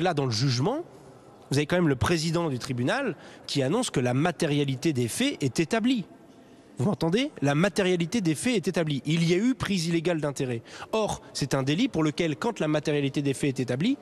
Là, dans le jugement, vous avez quand même le président du tribunal qui annonce que la matérialité des faits est établie. Vous m'entendez? La matérialité des faits est établie. Il y a eu prise illégale d'intérêt. Or, c'est un délit pour lequel, quand la matérialité des faits est établie,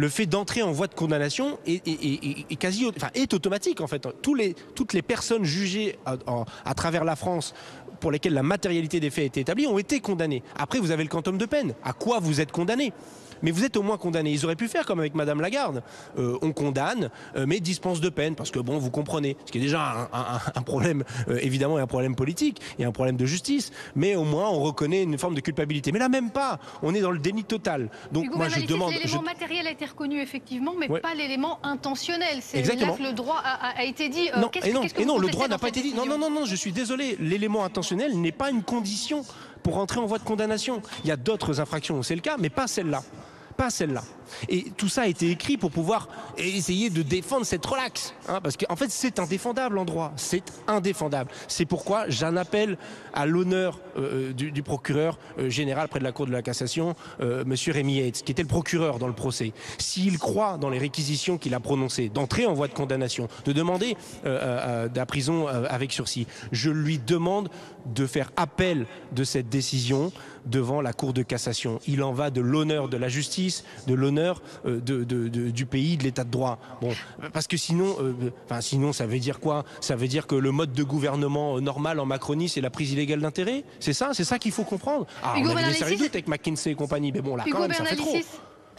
le fait d'entrer en voie de condamnation est, quasi, enfin, est automatique en fait. Tous les, toutes les personnes jugées à, à, travers la France pour lesquelles la matérialité des faits a été établie ont été condamnées. Après, vous avez le quantum de peine. À quoi vous êtes condamné mais vous êtes au moins condamné. Ils auraient pu faire comme avec Madame Lagarde. Euh, on condamne, euh, mais dispense de peine, parce que bon, vous comprenez, ce qui est déjà un, problème, euh, évidemment, et un problème politique, et un problème de justice, mais au moins on reconnaît une forme de culpabilité. Mais là même pas, on est dans le déni total. Donc moi je demande... L'élément matériel a été reconnu effectivement, mais pas l'élément intentionnel. C'est là que le droit a, été dit. non, et non, et non le droit n'a pas été dit. Non, non, non, non, je suis désolé, l'élément intentionnel n'est pas une condition pour entrer en voie de condamnation. Il y a d'autres infractions où c'est le cas, mais pas celle-là pas celle-là. Et tout ça a été écrit pour pouvoir essayer de défendre cette relaxe. Hein, parce qu'en fait, c'est indéfendable en droit. C'est indéfendable. C'est pourquoi j'en appelle à l'honneur euh, du, procureur euh, général près de la Cour de la Cassation, euh, Monsieur Rémi Yates, qui était le procureur dans le procès. S'il croit dans les réquisitions qu'il a prononcées, d'entrer en voie de condamnation, de demander de la prison avec sursis, je lui demande de faire appel de cette décision devant la Cour de cassation. Il en va de l'honneur de la justice, de l'honneur euh, de, du pays, de l'état de droit. Bon, parce que sinon, euh, enfin sinon, ça veut dire quoi? Ça veut dire que le mode de gouvernement euh, normal en Macronie, c'est la prise illégale d'intérêt? C'est ça? C'est ça qu'il faut comprendre? Ah, on avait des sérieux doutes avec McKinsey et compagnie, mais bon, là, quand même, ça fait trop.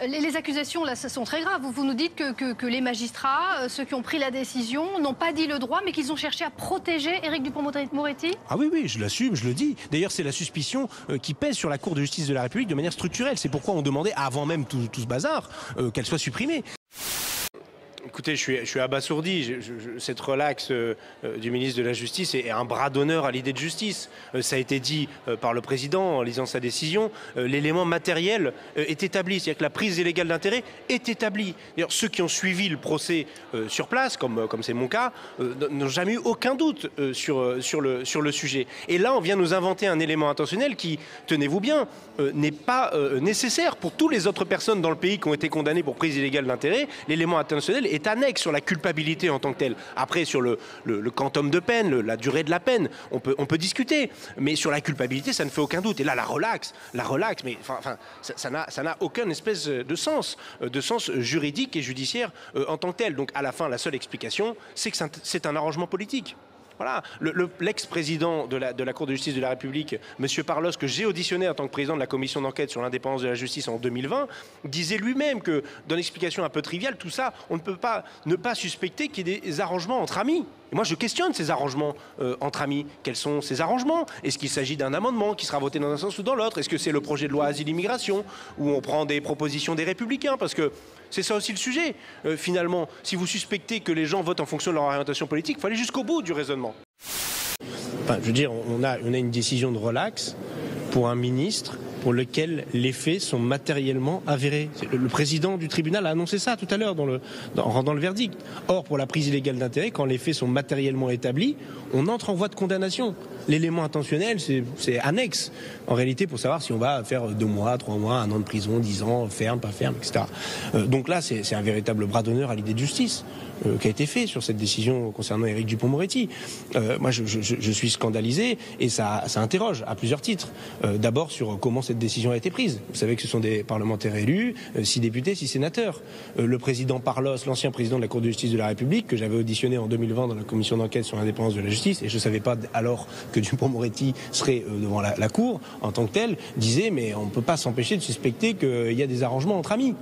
Les, accusations, là, sont très graves. Vous, nous dites que, les magistrats, euh, ceux qui ont pris la décision, n'ont pas dit le droit, mais qu'ils ont cherché à protéger Éric Dupont-Moretti Ah oui, oui, je l'assume, je le dis. D'ailleurs, c'est la suspicion euh, qui pèse sur la Cour de justice de la République de manière structurelle. C'est pourquoi on demandait, avant même tout, ce bazar, euh, qu'elle soit supprimée. Écoutez, je suis, abasourdi. cette relaxe euh, euh, du ministre de la Justice est, un bras d'honneur à l'idée de justice. Euh, ça a été dit par le président en lisant sa décision. L'élément matériel est établi, c'est-à-dire que la prise illégale d'intérêt est établie. D'ailleurs, ceux qui ont suivi le procès sur place, comme c'est mon cas, n'ont jamais eu aucun doute sur, sur, le, sur le sujet. Et là, on vient nous inventer un élément intentionnel qui, tenez-vous bien, n'est pas nécessaire pour toutes les autres personnes dans le pays qui ont été condamnées pour prise illégale d'intérêt. L'élément intentionnel est annexe sur la culpabilité en tant que telle. Après, sur le, quantum de peine, la durée de la peine, on peut, discuter. Mais sur la culpabilité, ça ne fait aucun doute. Et là, la relaxe, la relaxe, mais enfin, ça n'a ça aucun espèce de sens, euh, de sens juridique et judiciaire euh, en tant que tel. Donc, à la fin, la seule explication, c'est que c'est un arrangement politique. Voilà, l'ex-président de la, de la Cour de justice de la République, M. Parlos, que j'ai auditionné en tant que président de la commission d'enquête sur l'indépendance de la justice en 2020, disait lui-même que, dans l'explication un peu triviale, tout ça, on ne peut pas ne pas suspecter qu'il y ait des arrangements entre amis. Et moi, je questionne ces arrangements euh, entre amis. Quels sont ces arrangements? Est-ce qu'il s'agit d'un amendement qui sera voté dans un sens ou dans l'autre? Est-ce que c'est le projet de loi asile-immigration où on prend des propositions des républicains? Parce que c'est ça aussi le sujet. Euh, finalement, si vous suspectez que les gens votent en fonction de leur orientation politique, il faut aller jusqu'au bout du raisonnement. Je veux dire, a, on a une décision de relax pour un ministre pour lequel les faits sont matériellement avérés. Le président du tribunal a annoncé ça tout à l'heure en rendant le verdict. Or, pour la prise illégale d'intérêt, quand les faits sont matériellement établis, on entre en voie de condamnation. L'élément intentionnel, c'est annexe, en réalité, pour savoir si on va faire deux mois, trois mois, un an de prison, dix ans, ferme, pas ferme, etc. Euh, donc là, c'est un véritable bras d'honneur à l'idée de justice. Euh, qui a été fait sur cette décision concernant Éric Dupont-Moretti. Euh, moi, je, suis scandalisé et ça, interroge à plusieurs titres. D'abord sur comment cette décision a été prise. Vous savez que ce sont des parlementaires élus, euh, six députés, six sénateurs. Euh, le président Parlos, l'ancien président de la Cour de justice de la République, que j'avais auditionné en 2020 dans la commission d'enquête sur l'indépendance de la justice, et je ne savais pas alors que Dupont-Moretti serait devant la, la Cour en tant que tel, disait mais on ne peut pas s'empêcher de suspecter qu'il y a des arrangements entre amis.